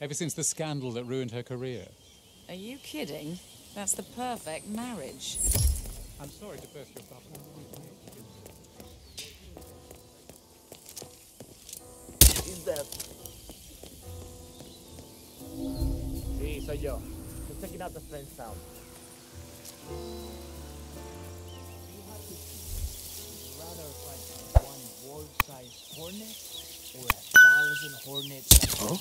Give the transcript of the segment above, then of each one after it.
Ever since the scandal that ruined her career. Are you kidding? That's the perfect marriage. I'm sorry to burst your bubble. He's dead. Sí, soy yo. Just checking out the strange sound. rather fight one wolf-sized hornet or a thousand hornets? Huh?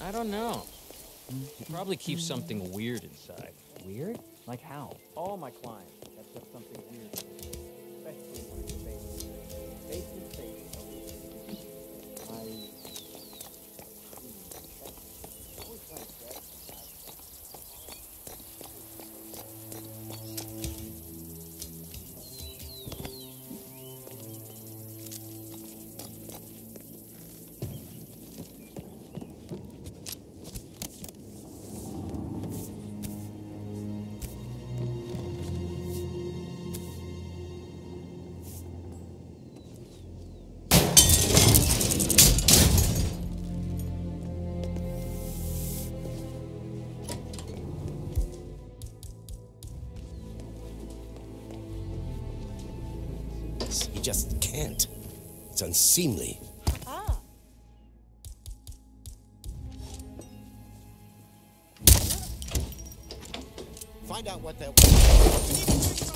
I don't know. He probably keeps something weird inside. Weird? Like how? All my clients have put something weird. Just can't. It's unseemly. Find out what that Only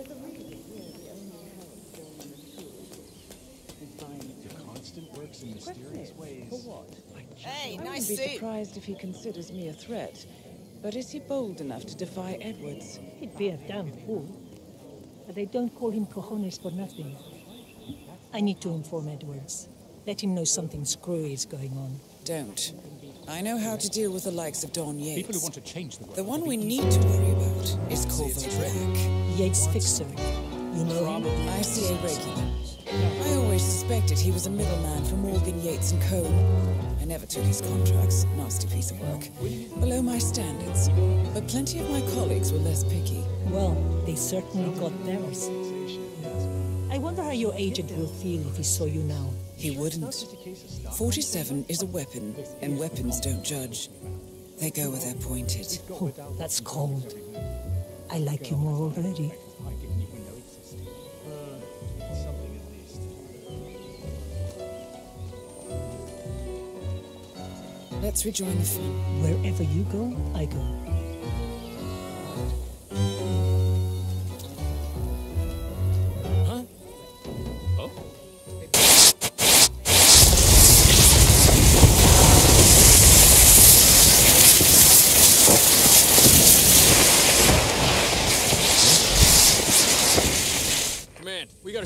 There's a reason we're the only help going on the tour. And find constant works in mysterious ways. For what? Hey, I nice wouldn't be surprised if he considers me a threat. But is he bold enough to defy Edwards? He'd be a damn fool. But they don't call him cojones for nothing. I need to inform Edwards. Let him know something screwy is going on. Don't. I know how to deal with the likes of Don Yates. People who want to change the world. The one we need to worry about is Corvo Drac. Yates Fixer. You know I him? ICA regular. I always suspected he was a middleman for Morgan Yates and Co. I never took his contracts. Nasty piece of work. Below my standards. But plenty of my colleagues were less picky. Well, they certainly got theirs. I wonder how your agent will feel if he saw you now. He wouldn't. 47 is a weapon, and weapons don't judge. They go where they're pointed. Oh, that's cold. I like you more already. Let's rejoin the fun. Wherever you go, I go.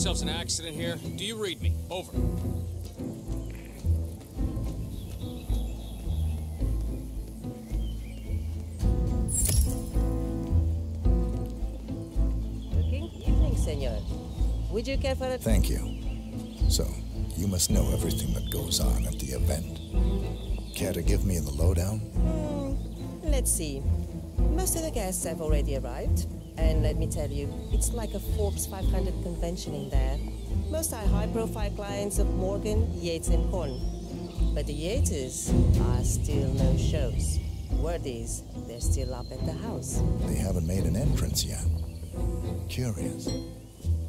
Ourselves an accident here. Do you read me? Over. Good evening, senor. Would you care for a... Thank you. So, you must know everything that goes on at the event. Care to give me the lowdown? Hmm, let's see. Most of the guests have already arrived. And let me tell you, it's like a Forbes 500 convention in there. Most are high-profile clients of Morgan, Yates, and Horn. But the Yateses are still no shows. Word is, they're still up at the house. They haven't made an entrance yet. Curious.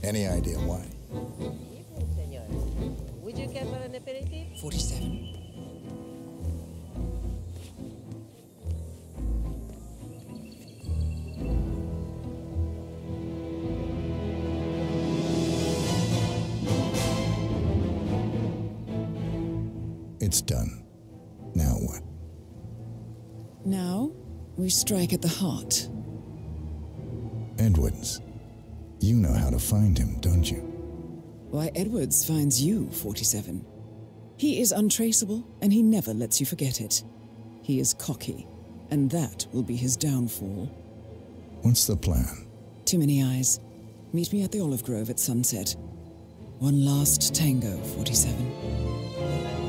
Any idea why? Evening, senor. Would you care for an aperitif? 47. It's done. Now what? Now, we strike at the heart. Edwards. You know how to find him, don't you? Why, Edwards finds you, 47. He is untraceable, and he never lets you forget it. He is cocky, and that will be his downfall. What's the plan? Too many eyes. Meet me at the olive grove at sunset. One last tango, 47.